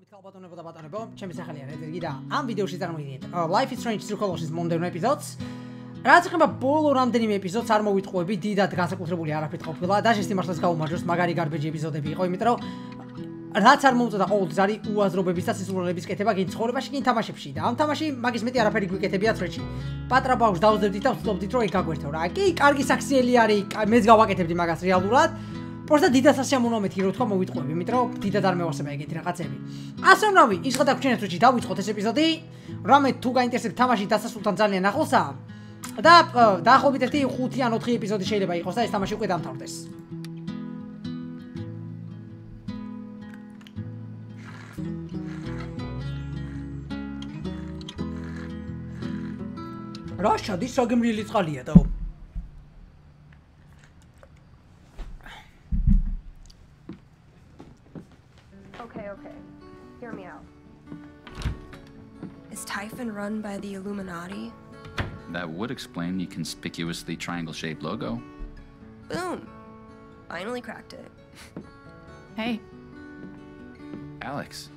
მოგესალმებით ქალბატონებო და ბატონებო, ჩემი სახელია რედერგი და ამ ვიდეოში წარმოგიდგენთ Life is Strange Psychology-ის მომდევნო ეპიზოდს. რაც ხება ბოლო რამდენიმე ეპიზოდს არ მოვიტყუები, დიდად განსაკუთრებული არაფრით ყოფილა და შესთი მართლაც გაუმარჯოს, მაგარი გარბეჯი ეპიზოდები იყო, იმიტომ რომ რაც არ მოუწოდა ყოველთვის არის უაზრობების და სისულელების კეთება გინ ცხოვრებაში, გინ თამაშებში და ამ თამაში მაგის მეტი არაფერი გვიკეთებია წრეში. პატრა ბავშვს დაუძებდით და ვცდილობდით რომ ეკაგვერთო რა. კი, კარგი საქსიელი არის, მეც გავაკეთებდი მაგას რეალურად. პროსტა დიდას ასიამონომეთი რო თქვა მოვიტყვები, იმიტომ რომ დიდად არ მევასება ეგეთი რაღაცები. ასე ვნავი, ის ხოდა გჩვენეთ რომ დავიწყოთ ეს ეპიზოდი. რამე თუ გაინტერესებთ თამაში დასასრულთან ძალიან ახლოსაა. და დაახლოებით ერთი 5 ან 4 ეპიზოდი შეიძლება იყოს და ეს თამაში უკვე დამთავრდეს. რა შადის საგემრიელი წყალია და run by the Illuminati? That would explain the conspicuously triangle-shaped logo. Boom. Finally cracked it. Hey. Alex.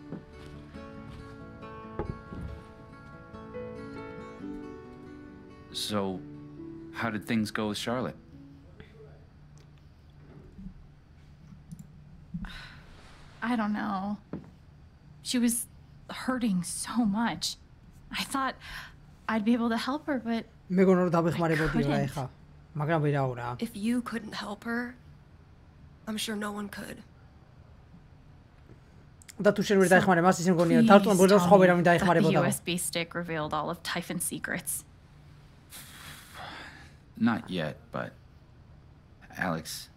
So, how did things go with Charlotte? I don't know. She was hurting so much. I thought I'd be able to help her, but მეგონა რომ დავეხმარებოდი რა ეხა. მაგრამ ვერაო რა. If you couldn't help her, I'm sure no one could. და თუ შენ ვერ დაეხმარე მას ისე მგონია დარწმუნ ბოლოს სხვა ვერავინ დაეხმარებოდა. The USB stick revealed all of Typhon's secrets. Not yet, but Alex.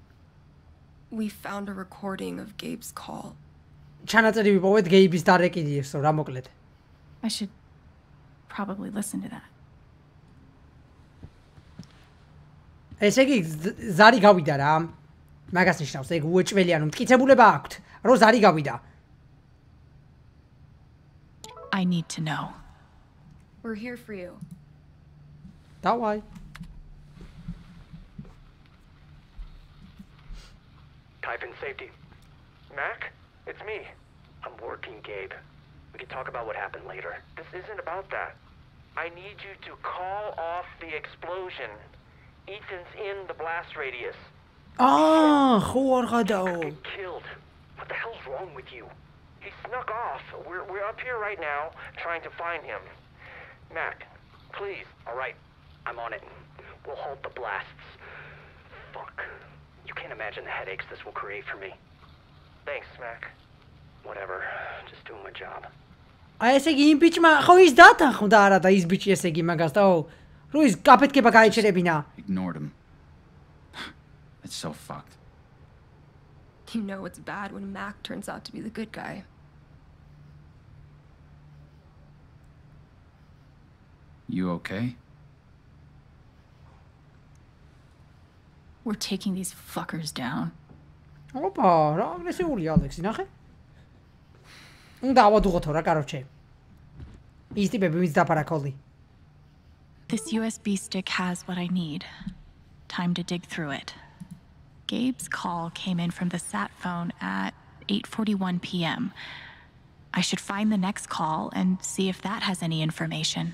We found a recording of Gabe's call. ჩანაწერი ვიპოვეთ გეიბის დარეკიდის, რა მოკლედ. I should probably listen to that. ესე იგი ზარი გავიდა რა. მაგას ნიშნავს, ეგ უეჭველი ანუ მტკიცებულება აქვთ, რომ ზარი გავიდა. I need to know. We're here for you. დავაი. Type in safety. Mac, it's me. I'm working, Gabe. We can talk about what happened later. This isn't about that. I need you to call off the explosion. Ethan's in the blast radius. Ah, Gorgado. Killed. What the hell's wrong with you? He snuck off. We're, we're up here right now, trying to find him. Mac, please. All right, I'm on it. We'll halt the blasts. Fuck. You can't imagine the headaches this will create for me. Thanks, Mac. Whatever. Just doing my job აი ესე იგი იმ ბიჭმა ხო ის დათანხმდა არა და ის ბიჭი ესე იგი მაგას და რო ის გაფეთქება გაიჩერებინა ignored him it's so fucked you know it's bad when mac turns out to be the good guy you okay we're taking these fuckers down ოპა რა აგრესიული ალექსი ნახე უნდა ავადუღოთო რა კაროჩე ის ტიპები ვინც დაფარაკოლი This USB stick has what I need. Time to dig through it. Gabe's call came in from the sat phone at 8:41 p.m. I should find the next call and see if that has any information.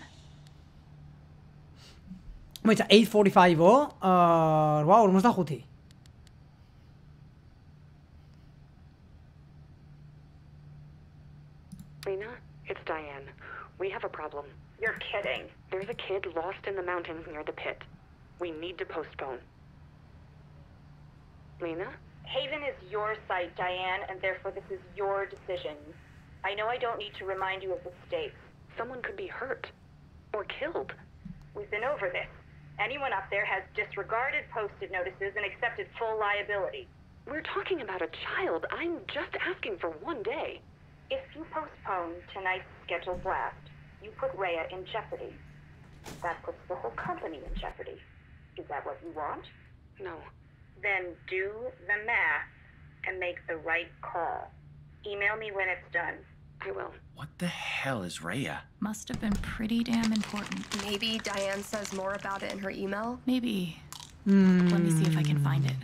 მოიცა 8:45-ო, აა 8:45. Lena, it's Diane. We have a problem. You're kidding. There's a kid lost in the mountains near the pit. We need to postpone. Lena? Haven is your site, Diane, and therefore this is your decision. I know I don't need to remind you of the stakes. Someone could be hurt. Or killed. We've been over this. Anyone up there has disregarded posted notices and accepted full liability. We're talking about a child. I'm just asking for one day. If you postpone tonight's scheduled blast, you put Rhea in jeopardy. That puts the whole company in jeopardy. Is that what you want? No. Then do the math and make the right call. Email me when it's done. I will. What the hell is Rhea? Must have been pretty damn important. Maybe Diane says more about it in her email? Maybe. Mm. Let me see if I can find it.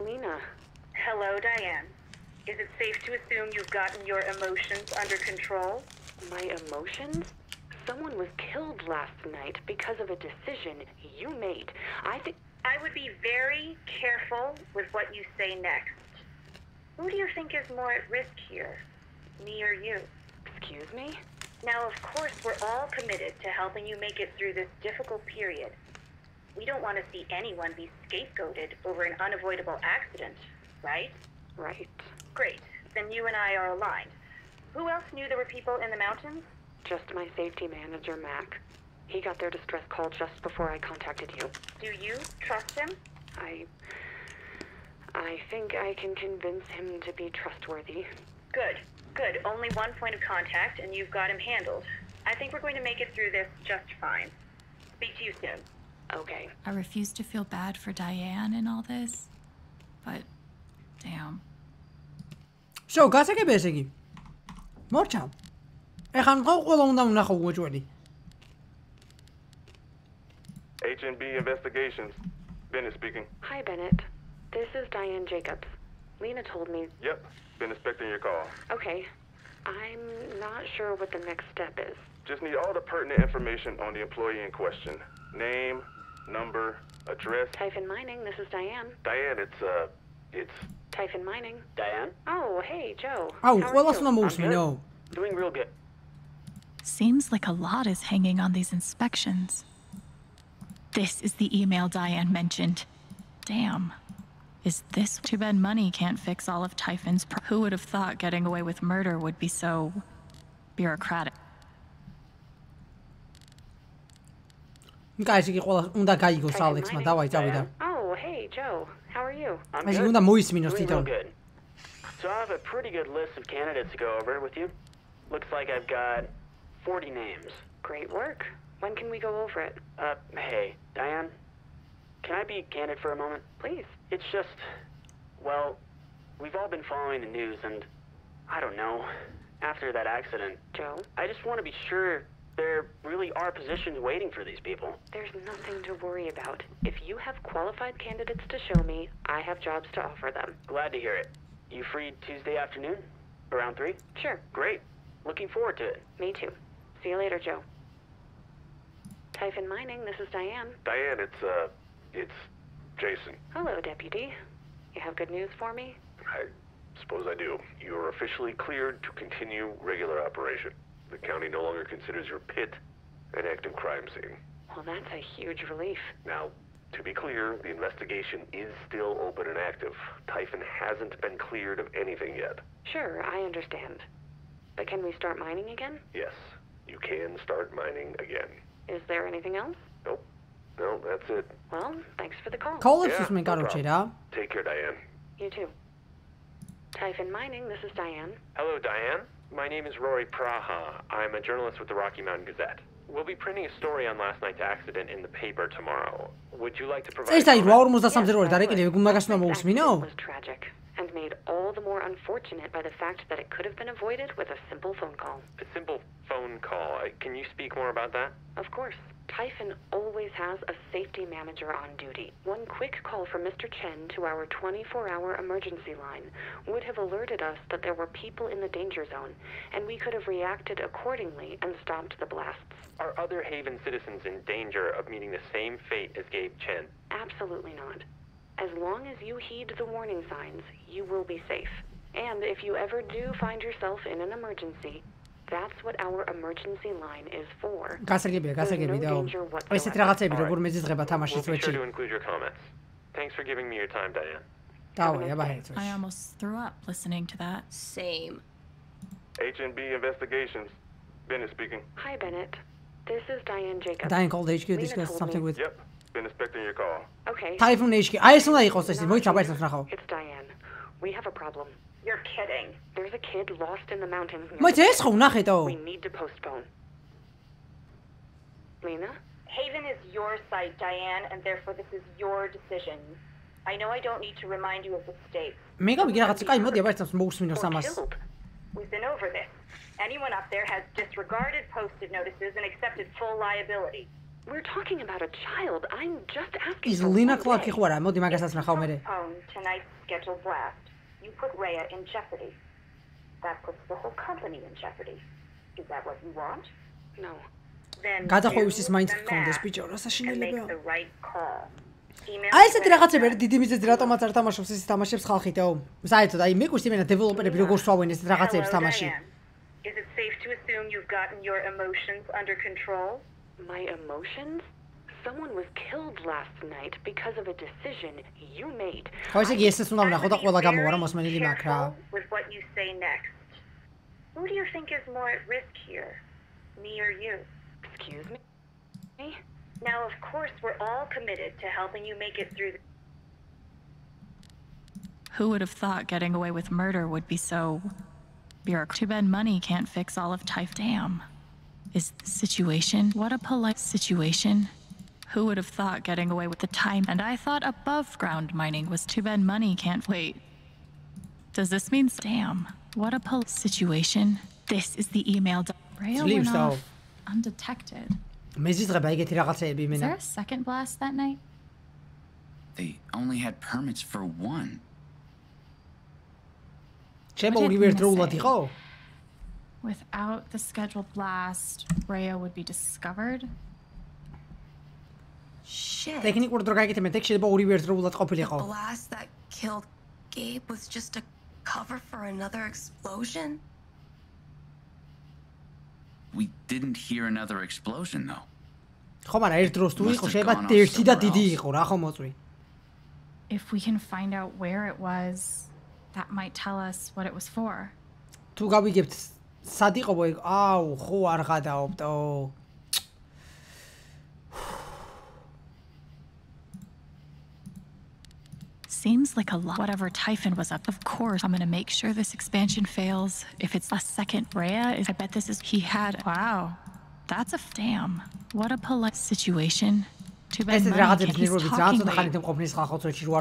Lena. Hello, Diane. Is it safe to assume you've gotten your emotions under control? My emotions? Someone was killed last night because of a decision you made. I think. I would be very careful with what you say next. Who do you think is more at risk here? Me or you? Excuse me? Now, of course, we're all committed to helping you make it through this difficult period. We don't want to see anyone be scapegoated over an unavoidable accident, right? Right. Great. Then you and I are aligned. Who else knew there were people in the mountains? Just my safety manager, Mac. He got their distress call just before I contacted you. Do you trust him? I. I think I can convince him to be trustworthy. Good. Good. Only one point of contact, and you've got him handled. I think we're going to make it through this just fine. Speak to you soon. Okay. I refuse to feel bad for Diane in all this, but شو قاسك بيسكي مرشام اي خان قو قولو ندم نخو وجوعدي H&B Investigations. Bennett speaking. Hi, Bennett. This is Diane Jacobs. Lena told me. Yep, been expecting your call. Okay. I'm not sure what the next step is. Just need all the pertinent information on the employee in question. Name, number, address. Type in mining. This is Diane. Diane, it's, uh, it's Typhon Mining. Diane? Oh, hey, Joe. Oh, well, that's not most me, no. Doing real good. Seems like a lot is hanging on these inspections. This is the email Diane mentioned. Damn. Is this too bad money can't fix all of Typhon's Who would have thought getting away with murder would be so... bureaucratic? Guys, ik wil omdat ga go Oh, hey Joe. How are you? I'm good. seconda muy minustitan. good. So I have a pretty good list of candidates to go over with you. Looks like I've got 40 names. Great work. When can we go over it? Uh, hey, Diane, can I be candid for a moment? Please. It's just, well, we've all been following the news and, I don't know, after that accident. Joe? I just want to be sure there really are positions waiting for these people. there's nothing to worry about. If you have qualified candidates to show me, I have jobs to offer them. Glad to hear it. You free Tuesday afternoon? Around 3? Sure. Great. Looking forward to it. Me too. See you later, Joe. Typhon Mining, this is Diane. Diane, it's, uh, it's Jason. Hello, Deputy. You have good news for me? I suppose I do. You are officially cleared to continue regular operation. The county no longer considers your pit an active crime scene. Well, that's a huge relief. Now, to be clear, the investigation is still open and active. Typhon hasn't been cleared of anything yet. Sure, I understand. But can we start mining again? Yes, you can start mining again. Is there anything else? Nope. No, that's it. Well, thanks for the call. Call if yeah, no problem. Take care, Diane. You too. Typhon Mining, this is Diane. Hello, Diane. My name is Rory Praha. I'm a journalist with the Rocky Mountain Gazette. We'll be printing a story on last night's accident in the paper tomorrow. Would you like to provide... إيش رور مزدسم was tragic and made all the more unfortunate by the fact that it could have been avoided with a simple phone call. A simple phone call. Uh, can you speak more about that? Of course. Typhon always has a safety manager on duty. One quick call from Mr. Chen to our 24-hour emergency line would have alerted us that there were people in the danger zone, and we could have reacted accordingly and stopped the blasts. Are other Haven citizens in danger of meeting the same fate as Gabe Chen? Absolutely not. As long as you heed the warning signs, you will be safe. And if you ever do find yourself in an emergency, გასაგებია, გასაგებიდაო. ესეთ რაღაცები როგორ მეძიძღება თამაშის წვეთში. Thanks for giving me your time, Diane. დავაი, აბა ჰერცო. I almost threw up listening to that. Same. H&B investigations. Bennett speaking. Hi Bennett. This is Diane Jacob. Diane called HQ to discuss something with Yep. Been expecting your call. Okay. Typhon HQ. აი ეს უნდა იყოს ეს, მოიცა, բայց ნახავ. It's Diane. We have a problem. You're kidding. There's a kid lost in the mountains. Maar is We need to postpone. Lena? Haven is your site, Diane, and therefore this is your decision. I know I don't need to remind you of the stakes. Mega we get a We've been over this. Anyone up there has disregarded posted notices and accepted full liability. We're talking about a child. I'm just asking. Is Lena Clark ki khwara mo. Tonight's scheduled blast. You put Rhea in jeopardy. That puts the whole company in jeopardy. Is that what you want? No. Then გადახვევის do ის მაინც გქონდეს ბიჭო, რა საშინელებაა. აი ესეთი when რაღაცები არის დიდი მიზეზი რატომაც არ თამაშობს ის თამაშებს ხალხითო. საერთოდ აი მეკვირს იმენა დეველოპერები როგორ სვავენ ეს რაღაცებს Hello, თამაში. Diane. Is it safe to assume you've gotten your emotions under control? My emotions? someone was killed last night because of a decision you made. With what you say next. Who do you think is more at risk here? Me or you? Excuse me? me? Now, of course, we're all committed to helping you make it through. Who would have thought getting away with murder would be so bureaucratic? Too bad money can't fix all of Typh Dam. Is the situation? What a polite situation. Who would have thought getting away with the time? And I thought above ground mining was too bad money can't wait. Does this mean damn? What a pol situation. This is the email rail went off undetected. Is there a second blast that night? They only had permits for one. Without the scheduled blast, Rhea would be discovered Teknik ortogaya gitme. Tek şey bu Oliver'dir bulat kapılı kal. Blast that killed Gabe was just a cover for another explosion. We didn't hear another explosion though. If we can find out where it was, that might tell us what it was for. تو قوي جبت صديق ابوي او خو ارغدا اوبتو. Seems like a lot. Whatever Typhon was up. Of course, I'm gonna make sure this expansion fails. If it's a second, Rhea is, I bet this is, he had, wow. That's a, damn. What a polite situation. Too bad money can't, he's talking.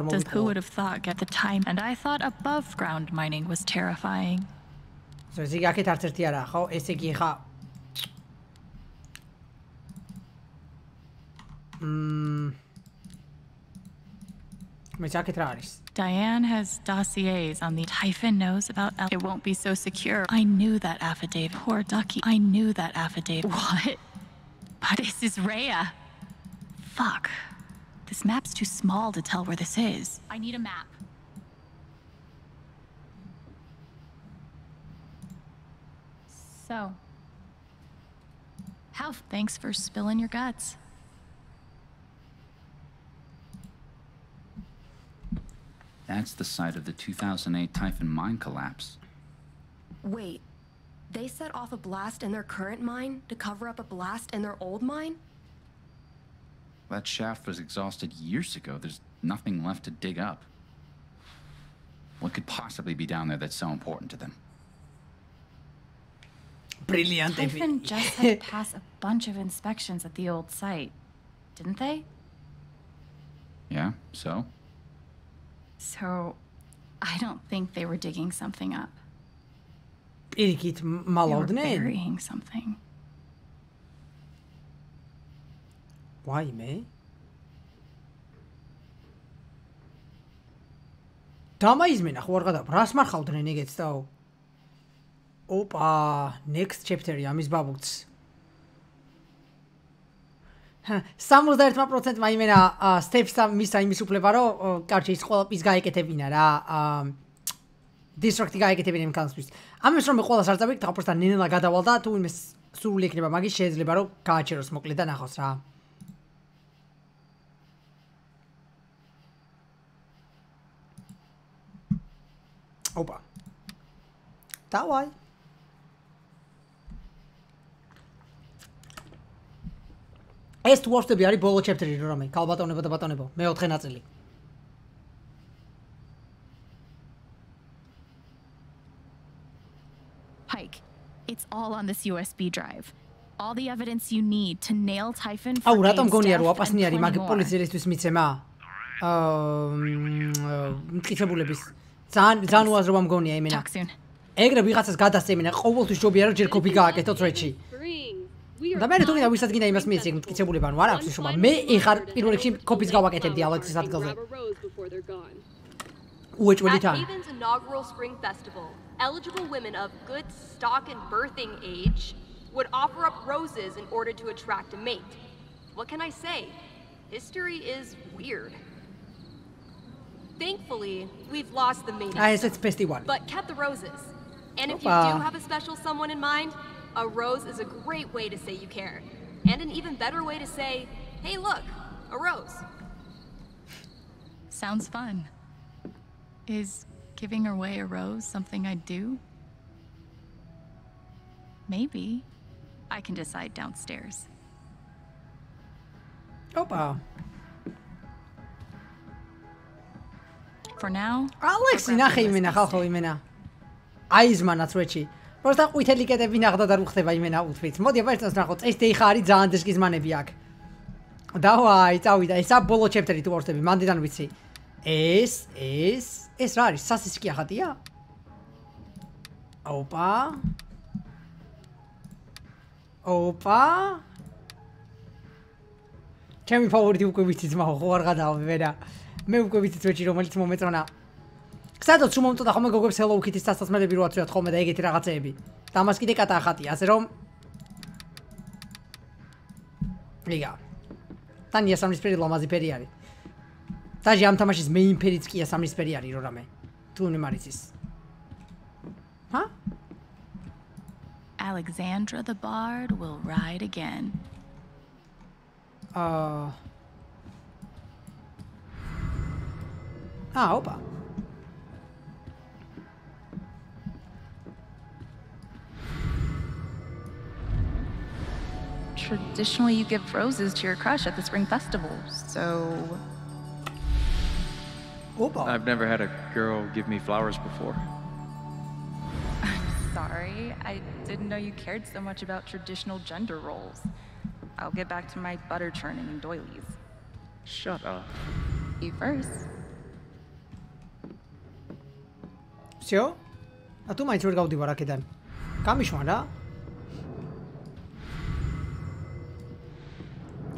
Does, who would have thought at the time? And I thought above ground mining was terrifying. So is he gonna How is he Hmm. Diane has dossiers on the Typhon knows about El- it won't be so secure. I knew that affidavit. Poor Ducky. I knew that affidavit. What? But this is Rhea. Fuck. This map's too small to tell where this is. I need a map. So. How thanks for spilling your guts. That's the site of the 2008 Typhon mine collapse. Wait, they set off a blast in their current mine to cover up a blast in their old mine? That shaft was exhausted years ago. There's nothing left to dig up. What could possibly be down there that's so important to them? Brilliant. Typhon just had to pass a bunch of inspections at the old site, didn't they? Yeah, so? So, I don't think they were digging something up. პირიქით They were burying something. ვაიმე. დამაიზმენა ხო არ გადავა? რას მარხავდნენ ეგეც დაო? ოპა, next chapter-ი ამის ბაბუც. ჰა, 71% მაიმენა steps-ა მისა იმის უფლება რომ კარჩი ის ყველა ის გაეკეთებინა რა. აა distract-ი გაეკეთებინა იმ კანსთვის. ამის რომ მე ყველას არ წავიქ, თავს და ნინელა გადავალ და თუ იმეს სრული იქნება, მაგის შეიძლება რომ გააჩეროს მოკლედ და ნახოს რა. ოპა. დავაი. ეს თუ ვარშტები არის ბოლო ჩეპტერი რომე, კალბატონებო და ბატონებო, მეოთხე ნაწილი. Pike, it's all on this USB drive. All the evidence you need to nail Typhon for აუ, რატომ გონია რომ აპასნი არის მაგ პოლიციელისთვის მიცემა? აა მტკიცებულების ძალიან ძალიან უაზრო მგონია იმენა. Ეგრე ვიღაცას გადასცემინა, ყოველთვის ჯობია რომ ჯერ კოპი გააკეთოთ რეჩი. Dhe tukin a wisat gjinda i mes mesin, këtë që buli ban, wala, pësë shumë, me i har, i në rëkshim, kopis gawa këtë dialog, si sa të gëzë. U e që At Haven's inaugural spring festival, eligible women of good stock and birthing age would offer up roses in order to attract a mate. What can I say? History is weird. Thankfully, we've lost the mating. Ah, it's 51. But kept the roses. And if you do have a special someone in mind, a rose is a great way to say you care. And an even better way to say, hey look, a rose. Sounds fun. Is giving away a rose something I'd do? Maybe. I can decide downstairs. Oh, wow. For now, Alexi, nahi mina, halho imena. Aizma that's Richie. ყვითელი კედები ნახდა და რუხდება იმენა უთვით. მოდი აბა ერთს ნახო. ეს დეიხა არის ძალიან დისკის ზმანები აქ. დავაი, წავიდა. ესა ბოლო ჩეპტერი თუ ვორცდები, მანდიდან ვიცი. ეს, ეს, ეს რა არის? სასისკი ახატია? ოპა. ოპა. ჩემი ფავორიტი უკვე ვიცი ძმაო, ხო არ გადავა ვერა. მე უკვე ვიცი წვეჭი რომელიც მომეწონა. სადაც რომ მომწოდა ხოლმე გოგებს Hello Kitty-ს დასასმელები რო აწვიოთ ხოლმე და ეგეთი რაღაცეები. და მას კიდე კატა ახატია, ასე რომ რიგა. ტანია სამნისფერი ლამაზი ფერი არის. დაჟე ამ თამაშის main ფერიც კი სამნისფერი არის რო რამე. თუ უნე მარიცის. ჰა? Alexandra the Bard will ride again. აა აა ოპა. traditionally you give roses to your crush at the spring festival, so. Opa. I've never had a girl give me flowers before. I'm sorry. I didn't know you cared so much about traditional gender roles. I'll get back to my butter churning and doilies. Shut up. You first. Sure. A tu mai surgau divara kidan. Kami shwana.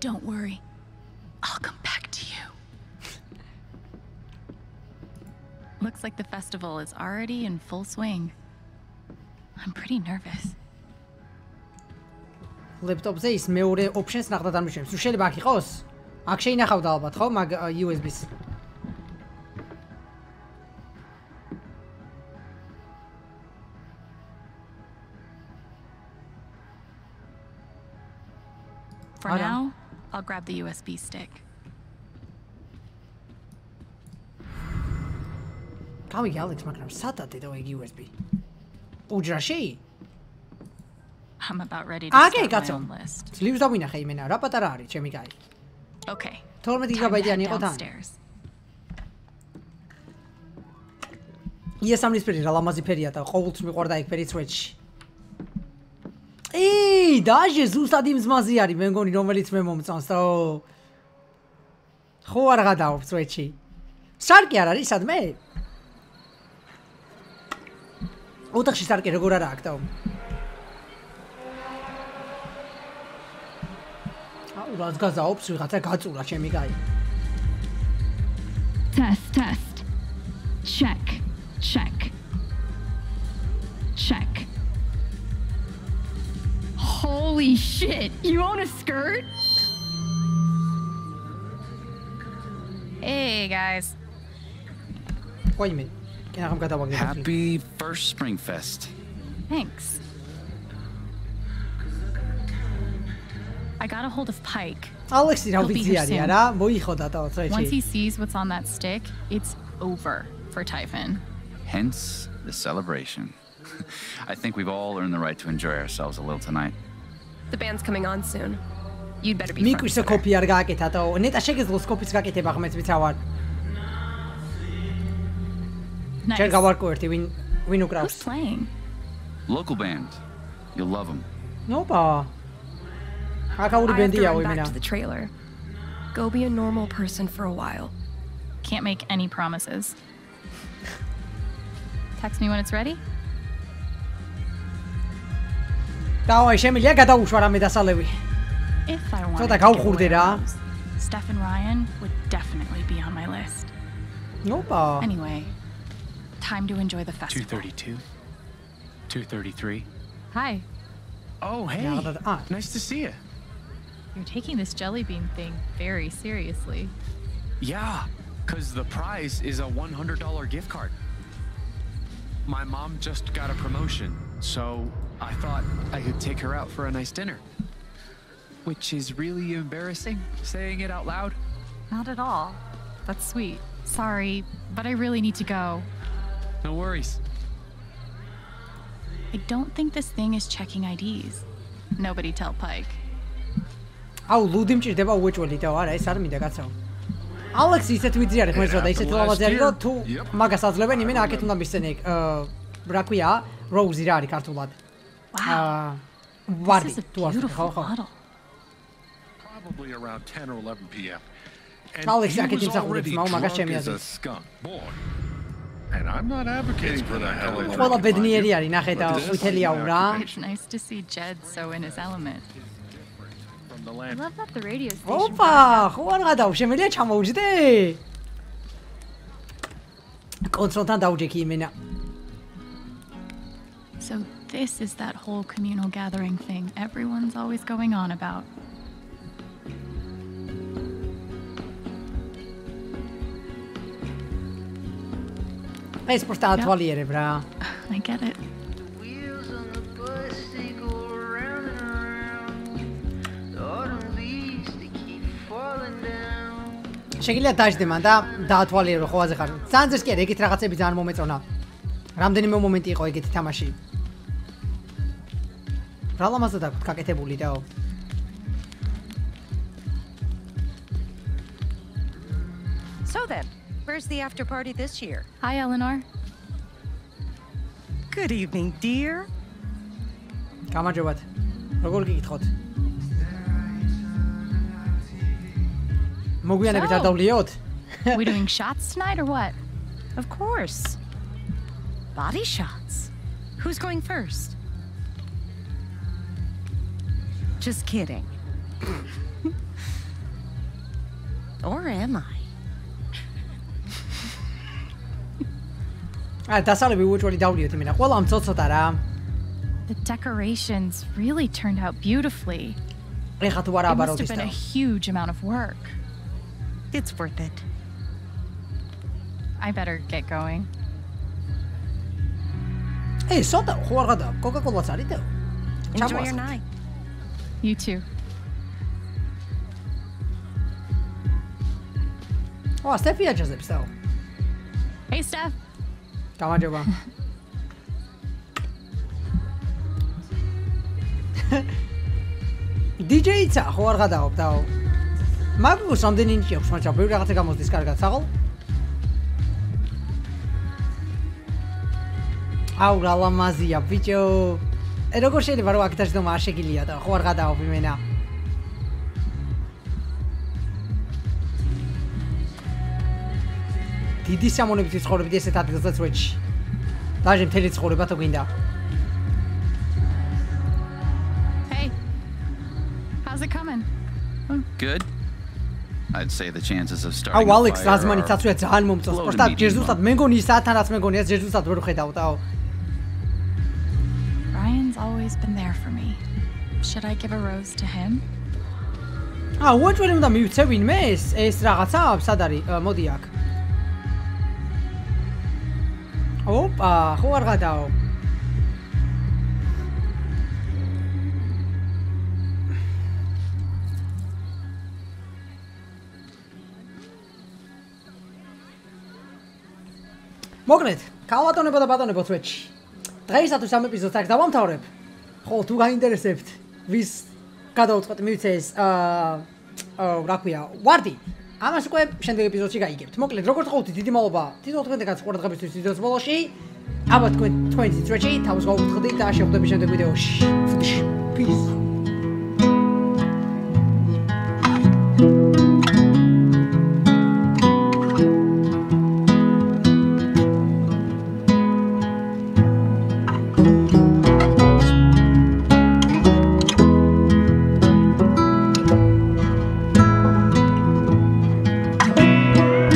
Don't worry. I'll come back to you. Looks like the festival is already in full swing. I'm pretty nervous. ლეპტოპზე ის მეორე ოპშენს ნახდა დამიშვებს. თუ შეიძლება აქ იყოს? აქ შეინახავდა ალბათ, ხო? მაგ USB-ს. For Hold on. now, I'll grab the USB stick. გავიგე ალექს, მაგრამ სადაა დედო ეგ USB? უჯრაში? I'm about ready to start my კაცო. own list. ძლივს დავინახე იმენა, რა პატარა არის, ჩემი კაი. Okay. 12 time to გიგაბაიტიანი იყო თან. იესამნის ფერი რა ლამაზი ფერია და ყოველთვის მიყვარდა ეგ ფერი სვეჩი. დაჟე ზუსტად იმ ზმაზი არის, მე მგონი რომელიც მე მომწონს და ხო არ გადაობს სვეჩი. სარკი არ არის სადმე? ოთახში სარკი როგორ არა აქ და აუ რაც გაზაობს ვიღაცა გაწურა ჩემი კაი. Test, test. Check. Shit, you own a skirt? Hey, guys. Wait a minute. Happy first Springfest. Thanks. I got a hold of Pike. Alex He'll be here soon. Once he sees what's on that stick, it's over for Typhon. Hence the celebration. I think we've all earned the right to enjoy ourselves a little tonight. The band's coming on soon. You'd better be Miku isto kopija rgħakit għataw. Nita xekiz l-skopis rgħakit ibaħmet bitawar. ċerga warkurti, win ukraw. Who's playing? Local band. You'll love them. No ba. Ah. Haka would have been the back to the trailer. Go be a normal person for a while. Can't make any promises. Text me when it's ready. Kao ishe milja gata ushvara me dasalevi. If I wanted Sota kao. Steph and Ryan would definitely be on my list. Opa. Anyway, time to enjoy the festival. 232. 233. Hi. Oh, hey. Ah. Nice to see you. You're taking this jelly bean thing very seriously. Yeah, because the prize is a $100 gift card. My mom just got a promotion, so I thought I could take her out for a nice dinner. Which is really embarrassing, saying it out loud. Not at all. That's sweet. Sorry, but I really need to go. No worries. I don't think this thing is checking IDs. Nobody tell Pike. აუ ლუდი მჭირდება უეჭველი და არა ეს არ მინდა კაცო ალექს ისეთ ვიძი არის ხმერს და ისეთ ლამაზი არის რომ თუ მაგას აძლევენ იმენა აქეთ უნდა მისცენ ეგ რა ქვია როუზი რა არის ქართულად აა ვარდი თუ ასე ხო ხო Probably around 10 or 11 p.m. And Alex, he was already drunk as a skunk. Boy. And I'm not advocating for the hell of ყველა ბედნიერი არის ნახე და ვითელიაო რა It's nice to see Jed so in his element. Love that the radio station. ოპა ხო არ გადავა შემიძლია ჩამოუჯდე კონტროლთან დაუჯექი იმენა So this is that whole communal gathering thing everyone's always going on about. ეს პროსტა ათვალიერებ რა I get it. შეგიძლია დაждდე მან და დაათვალიერო ხო აზე ხარ ძანძეს კი არა ეგეთ რაღაცები ძალიან მომეწონა. რამდენიმე მომენტი იყო ეგეთი თამაში რა ლამაზად აქვს გაკეთებული დაო So then, where's the after party this year? Hi, Eleanor. Good evening, dear. გამარჯობათ როგორ გიგითხოთ მოგვიანებით არ So- დავლიოთ we doing shots tonight or what? Of course. Body shots. Who's going first? Just kidding. or am I? That's how we would really doubt you at. Well, I'm told so that. Um, the decorations really turned out beautifully. It must have been a huge amount of work. It's worth it. I better get going. Hey, صدق هو الغداء كوكا كولا صاريته. Enjoy your night. You too. ო სტეფი აჯაზებს და Hey, Steph. გამარჯობა DJ-ცა ხო არ გადაობ და მაგუს რამდენი ინჩი აქვს მაგრამ ბევრი რაღაცა გამოსდის კარგად საღოლ აუ რა ლამაზია ბიჭო როგორ შეიძლება რომ აქ დაждომა არ შეგილია და ხო არ გადაობ იმენა დიდი სამონებით ცხოვრობდი ესეთ ადგილზეც ვეჭი დაჟე მთელი ცხოვრება თუ გინდა Hey. How's it coming? Good. I'd say the chances of აუ starting. a ალექს are ცაცუა ძალიან მომწონს პროსტა ჯერ ზუსტად level. მეგონი საათთან რაც მეგონიას ჯერ ზუსტად ვერ ხედავ დაო always been there for me. Should I give a rose to him? აა უეჭველი უნდა მივცე ვინმე ეს ეს რაღაცა სად არის ა, მოდი აქ ოპა ხო არ გადაო მოგნეთ კალატონება და ბატონებო თვეჩი დღეისათვის ამ ეპიზოდს აქ დავამთავრებ. ხო თუ გაინტერესებთ ვის გადავწყვეტ მივცე ეს აა აა რა ქვია ვარდი. ამას უკვე შემდეგ ეპიზოდში გაიგებთ. მოკლედ როგორც ყოფილი დიდი მადლობა თვითონ თქვენგანაც ყურადღებისთვის ვიდეოს ბოლოში. აბა თქვენ თქვენი წვეჭი თავს გავუთხდით და შეხვდებით შემდეგ ვიდეოში. Peace